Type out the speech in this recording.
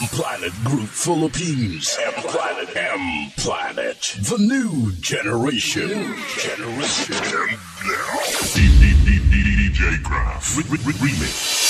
M Planet Group Philippines. M Planet. M Planet. The new generation. New generation. And now. DJ Graph. Remix.